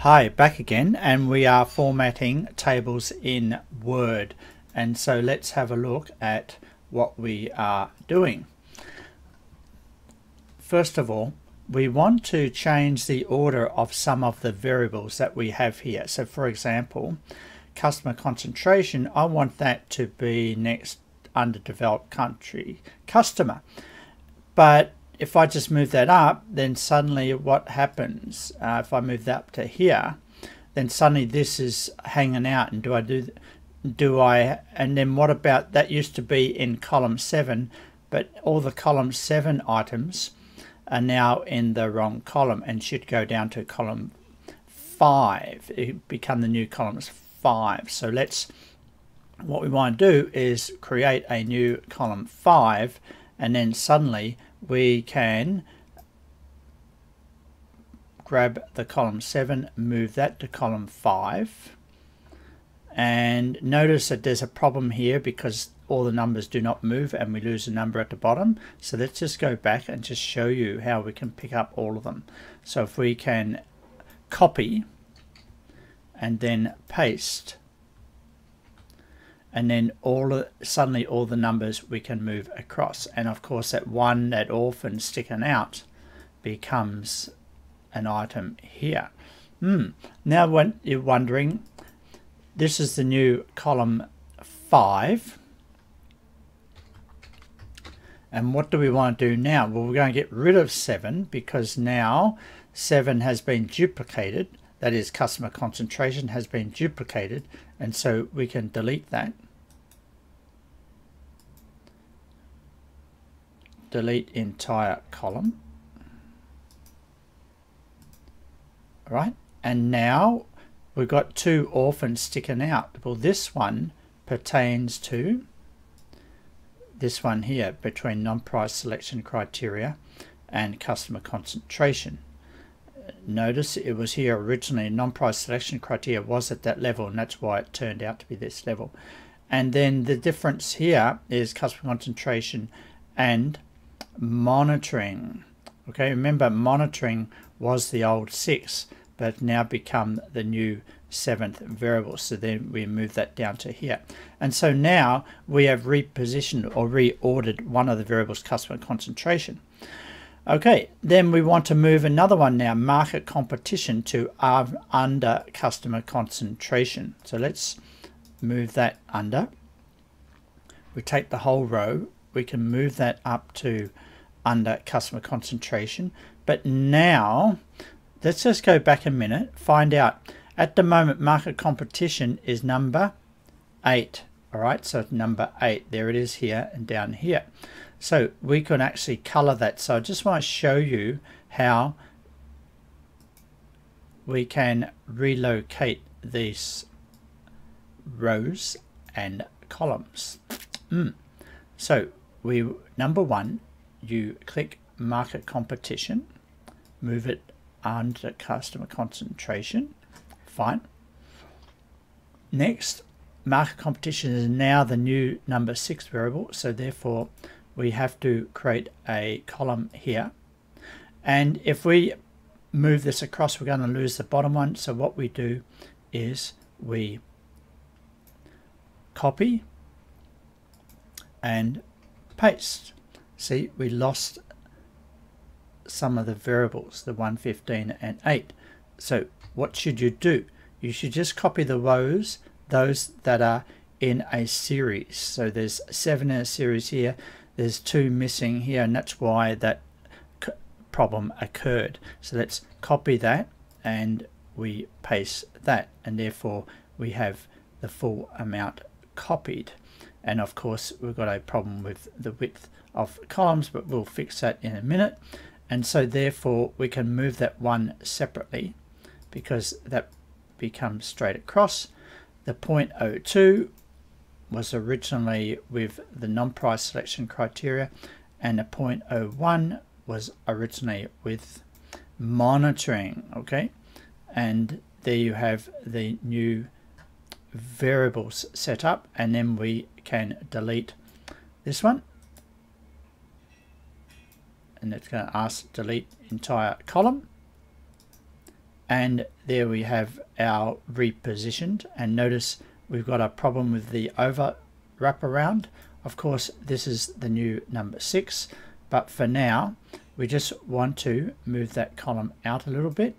Hi, back again, and we are formatting tables in Word. And so let's have a look at what we are doing. First of all, we want to change the order of some of the variables that we have here. So for example, customer concentration, I want that to be next underdeveloped country customer. But if I just move that up, then suddenly what happens? Uh, if I move that up to here, then suddenly this is hanging out. And do I do, do I, and then what about, that used to be in column 7, but all the column 7 items are now in the wrong column and should go down to column 5. It become the new columns 5. So let's, what we want to do is create a new column 5 and then suddenly we can grab the column 7 move that to column 5 and notice that there's a problem here because all the numbers do not move and we lose a number at the bottom. So let's just go back and just show you how we can pick up all of them. So if we can copy and then paste and then all suddenly all the numbers we can move across. And of course that one that orphan sticking out becomes an item here. Hmm. now when you're wondering this is the new column 5 and what do we want to do now? Well we're going to get rid of 7 because now 7 has been duplicated that is customer concentration has been duplicated and so we can delete that. Delete entire column. Right and now we've got two orphans sticking out. Well this one pertains to this one here between non-price selection criteria and customer concentration notice it was here originally. Non-price selection criteria was at that level and that's why it turned out to be this level. And then the difference here is customer concentration and monitoring. Okay remember monitoring was the old six but now become the new seventh variable. So then we move that down to here. And so now we have repositioned or reordered one of the variables customer concentration Okay, then we want to move another one now, market competition to under customer concentration. So let's move that under. We take the whole row, we can move that up to under customer concentration. But now, let's just go back a minute, find out. At the moment, market competition is number 8. All right, so number 8, there it is here and down here. So we can actually color that. So I just want to show you how we can relocate these rows and columns. Mm. So we number one, you click market competition, move it under customer concentration. Fine. Next, market competition is now the new number six variable. So therefore we have to create a column here. And if we move this across, we're going to lose the bottom one. So what we do is we copy and paste. See, we lost some of the variables, the 115 and 8. So what should you do? You should just copy the rows, those that are in a series. So there's seven in a series here there's two missing here and that's why that problem occurred. So let's copy that and we paste that and therefore we have the full amount copied. And of course we've got a problem with the width of columns but we'll fix that in a minute. And so therefore we can move that one separately because that becomes straight across the 0.02 was originally with the non-price selection criteria and the 0.01 was originally with monitoring okay? And there you have the new variables set up and then we can delete this one. And it's going to ask delete entire column and there we have our repositioned. And notice we've got a problem with the over wraparound of course this is the new number six. But for now we just want to move that column out a little bit.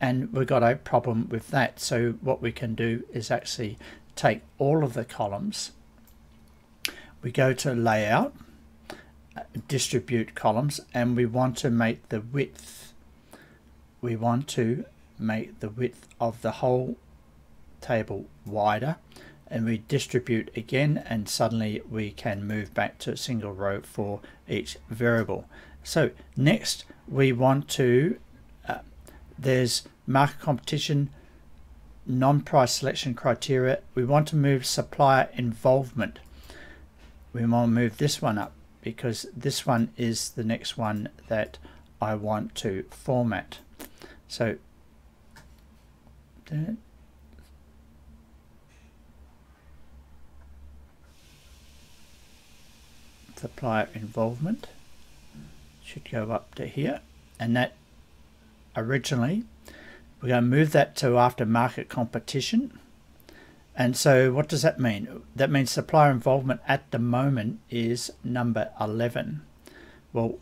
And we've got a problem with that. So what we can do is actually take all of the columns. We go to layout distribute columns and we want to make the width. We want to make the width of the whole table wider and we distribute again and suddenly we can move back to a single row for each variable. So next we want to uh, there's market competition non-price selection criteria. We want to move supplier involvement. We want to move this one up because this one is the next one that I want to format. So that. Supplier involvement should go up to here. And that originally we're going to move that to after market competition. And so what does that mean? That means supplier involvement at the moment is number 11 well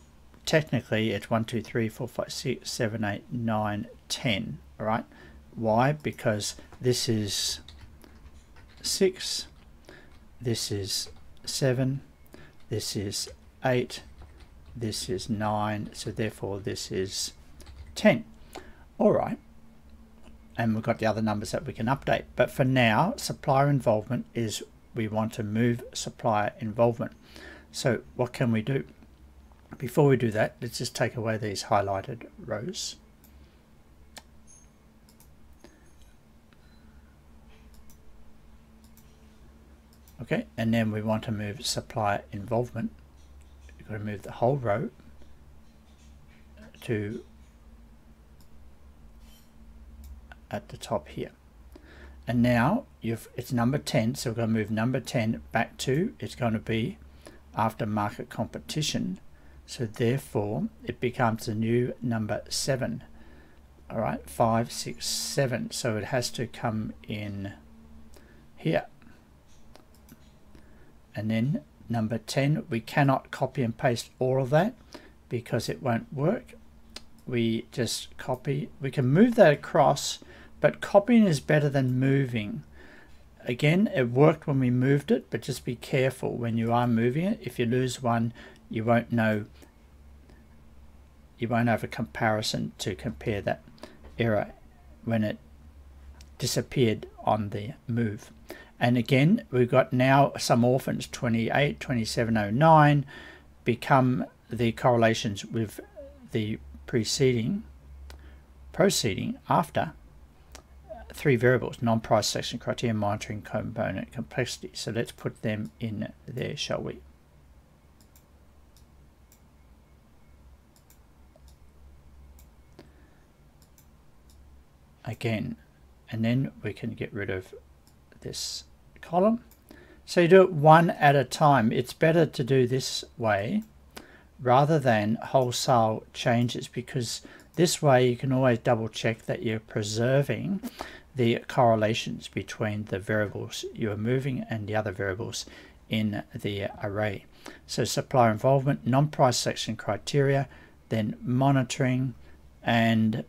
technically it's 1 2 3 4 5 6 7 8 9 10 all right why? Because this is 6 this is 7 this is 8 this is 9 so therefore this is 10 all right. And we've got the other numbers that we can update. But for now supplier involvement is we want to move supplier involvement. So what can we do? Before we do that let's just take away these highlighted rows okay and then we want to move supplier involvement. We've got to move the whole row to at the top here. And now it's number 10 so we're going to move number 10 back to it's going to be after market competition. So therefore it becomes a new number 7 all right five six seven. So it has to come in here and then number 10 we cannot copy and paste all of that because it won't work. We just copy we can move that across but copying is better than moving. Again it worked when we moved it but just be careful when you are moving it. If you lose one you won't know you won't have a comparison to compare that error when it disappeared on the move and again, we've got now some orphans, 28, 2709, become the correlations with the preceding, proceeding after uh, three variables, non-price selection criteria, monitoring component complexity. So let's put them in there, shall we? Again, and then we can get rid of this column. So you do it one at a time. It's better to do this way rather than wholesale changes because this way you can always double check that you're preserving the correlations between the variables you are moving and the other variables in the array. So supplier involvement, non-price selection criteria, then monitoring and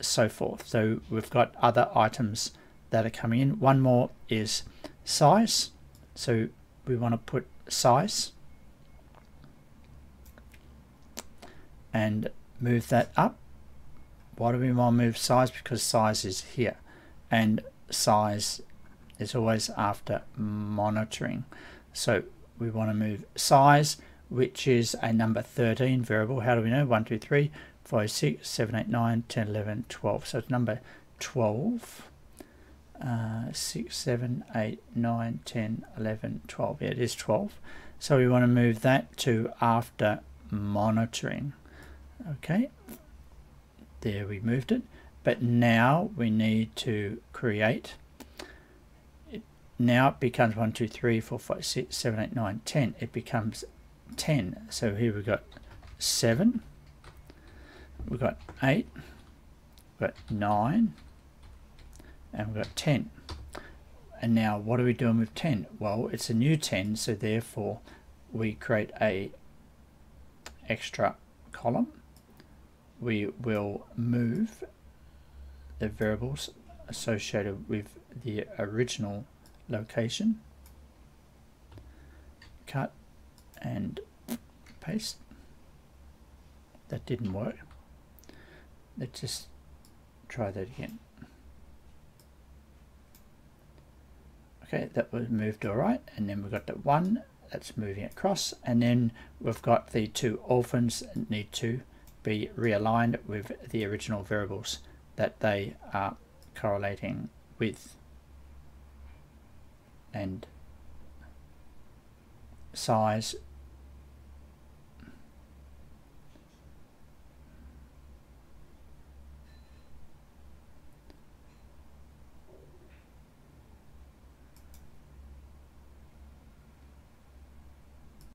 so forth. So we've got other items that are coming in. One more is size. So we want to put size and move that up. Why do we want to move size? Because size is here and size is always after monitoring. So we want to move size, which is a number 13 variable. How do we know? 1, 2, 3, 5, 6, 7, 8, 9, 10, 11, 12. So it's number 12 uh, 6, 7, 8, 9, 10, 11, 12. Yeah, it is 12. So we want to move that to after monitoring. Okay, there we moved it. But now we need to create. It, now it becomes 1, 2, 3, 4, 5, 6, 7, 8, 9, 10. It becomes 10. So here we've got 7. We've got 8. we've got 9 and we've got 10 and now what are we doing with 10 well it's a new 10 so therefore we create a extra column. We will move the variables associated with the original location. Cut and paste. That didn't work. Let's just try that again okay that was moved all right and then we've got the one that's moving across and then we've got the two orphans that need to be realigned with the original variables that they are correlating with. And size